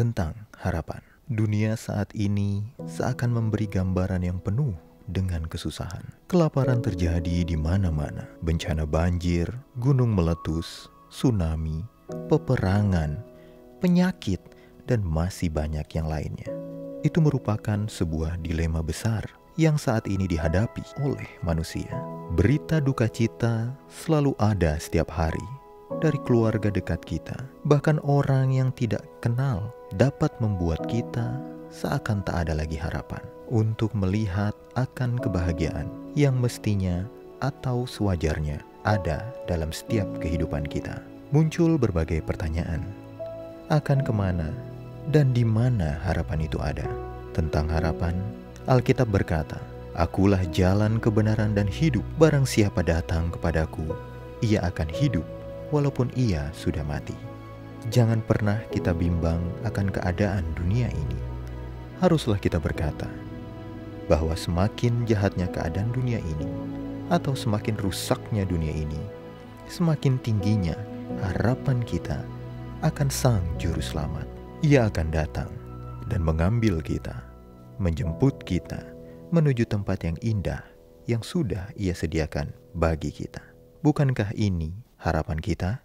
tentang harapan. Dunia saat ini seakan memberi gambaran yang penuh dengan kesusahan. Kelaparan terjadi di mana-mana. Bencana banjir, gunung meletus, tsunami, peperangan, penyakit, dan masih banyak yang lainnya. Itu merupakan sebuah dilema besar yang saat ini dihadapi oleh manusia. Berita duka cita selalu ada setiap hari dari keluarga dekat kita, bahkan orang yang tidak kenal, dapat membuat kita seakan tak ada lagi harapan untuk melihat akan kebahagiaan yang mestinya atau sewajarnya ada dalam setiap kehidupan kita. Muncul berbagai pertanyaan akan ke mana dan di mana harapan itu ada. Tentang harapan, Alkitab berkata, Akulah jalan kebenaran dan hidup. Barang siapa datang kepadaku, ia akan hidup walaupun ia sudah mati. Jangan pernah kita bimbang akan keadaan dunia ini. Haruslah kita berkata bahwa semakin jahatnya keadaan dunia ini, atau semakin rusaknya dunia ini, semakin tingginya harapan kita akan Sang Juru Selamat. Ia akan datang dan mengambil kita, menjemput kita menuju tempat yang indah yang sudah Ia sediakan bagi kita. Bukankah ini harapan kita